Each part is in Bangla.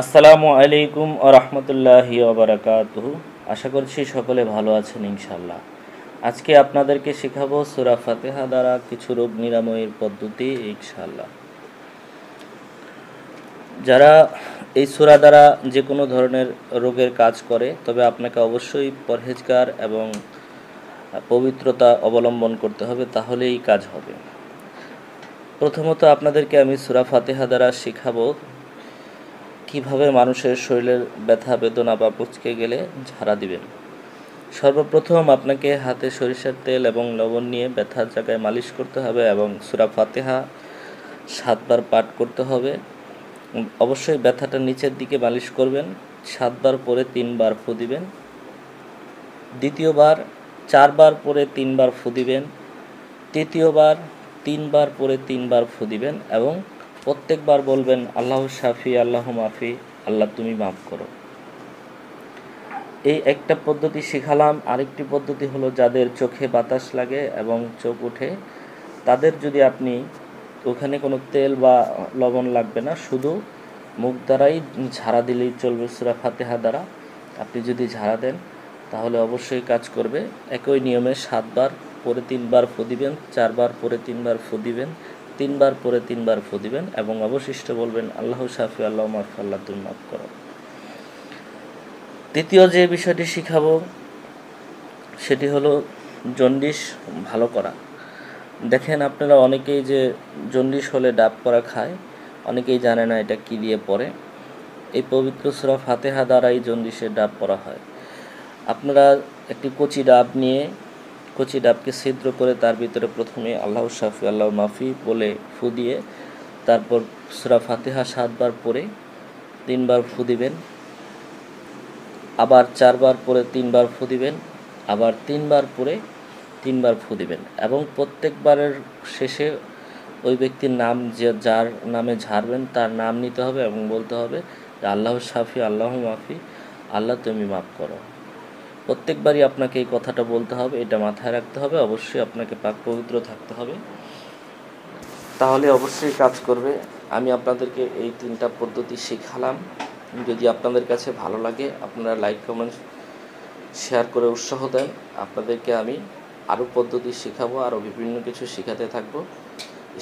আসসালামু আলাইকুম ও রহমতুল্লাহি ওবরাকাতুহ আশা করছি সকলে ভালো আছেন ইনশাল্লাহ আজকে আপনাদেরকে শেখাবো সুরা ফাতেহা দ্বারা কিছু রোগ নিরাময়ের পদ্ধতি ইনশাল্লাহ যারা এই সুরা দ্বারা যে কোনো ধরনের রোগের কাজ করে, তবে আপনাকে অবশ্যই পরহেজগার এবং পবিত্রতা অবলম্বন করতে হবে, তাহলেই কাজ হবে। প্রথমত আপনাদেরকে আমি সুরা ফাতেহা দ্বারা শেখাবো কীভাবে মানুষের শরীরের ব্যথা, বেদনা বা পুচকে গেলে ঝাড়া দিবেন? সর্বপ্রথম আপনাকে হাতে সরিষার তেল এবং লবণ নিয়ে ব্যথার জায়গায় মালিশ করতে হবে এবং সুরা ফাতেহা সাতবার পাঠ করতে হবে। অবশ্যই ব্যথাটা নিচের দিকে মালিশ করবেন, সাতবার পরে তিনবার ফু দিবেন, দ্বিতীয়বার চারবার পরে তিনবার ফু দিবেন, তৃতীয়বার তিনবার পরে তিনবার ফু দিবেন এবং প্রত্যেকবার বলবেন, আল্লাহ শাফি, আল্লাহ মাফি, আল্লাহ তুমি মাফ করো। এই একটা পদ্ধতি শিখালাম। আরেকটি পদ্ধতি হলো যাদের চোখে বাতাস লাগে এবং চোখ উঠে তাদের যদি আপনি ওখানে কোনো তেল বা লবণ লাগবে না, শুধু মুখ দ্বারাই ঝাড়া দিলেই চলবে সুরা ফাতেহা দ্বারা। আপনি যদি ঝাড়া দেন, তাহলে অবশ্যই কাজ করবে। একই নিয়মে সাতবার পরে তিনবার ফু দিবেন, চারবার পরে তিনবার ফু দিবেন তিনবার পরে তিনবার ফু দিবেন এবং অবশিষ্ট বলবেন, আল্লাহ শাফি, আল্লাহ মাফ, আল্লাহ তুমি মাফ করো। তৃতীয় যে বিষয়টি শিখাবো, সেটি হলো জন্ডিস ভালো করা। দেখেন আপনারা অনেকেই যে জন্ডিস হলে ডাব করা খায়, অনেকেই জানে না এটা কি দিয়ে পড়ে। এই পবিত্র সুরা ফাতেহা দ্বারাই জন্ডিসের ডাব করা হয়। আপনারা একটি কচি ডাব নিয়ে কচি ডাবকে ছিদ্র করে তার ভিতরে প্রথমে আল্লাহ শাফি, আল্লাহ মাফি বলে ফু দিয়ে তারপর সুরা ফাতেহা সাতবার পরে তিনবার ফু দিবেন। আবার চারবার পরে তিনবার ফু দিবেন। আবার তিনবার পরে তিনবার ফু দিবেন। এবং প্রত্যেকবারের শেষে ওই ব্যক্তির নাম যে, যার নামে ঝাড়বেন, তার নাম নিতে হবে এবং বলতে হবে আল্লাহ শাফি, আল্লাহ মাফি, আল্লাহ তুমি মাফ করো। প্রত্যেকবারই আপনাকে এই কথাটা বলতে হবে, এটা মাথায় রাখতে হবে, অবশ্যই আপনাকে পাক পবিত্র থাকতে হবে। তাহলে অবশ্যই কাজ করবে। আমি আপনাদেরকে এই তিনটা পদ্ধতি শেখালাম। যদি আপনাদের কাছে ভালো লাগে, আপনারা লাইক কমেন্ট শেয়ার করে উৎসাহ দেন। আপনাদেরকে আমি আরও পদ্ধতি শেখাবো, আরও বিভিন্ন কিছু শেখাতে থাকব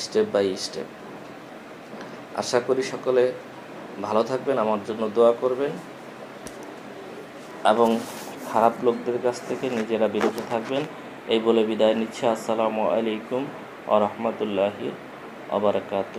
স্টেপ বাই স্টেপ আশা করি সকলে ভালো থাকবেন, আমার জন্য দোয়া করবেন। এবং খারাপ লোকদের কাছ থেকে নিজেরা বিরত থাকবেন। এই বলে বিদায় নিচ্ছে। আসসালামু আলাইকুম আ রহমতুল্লাহি আবরকাত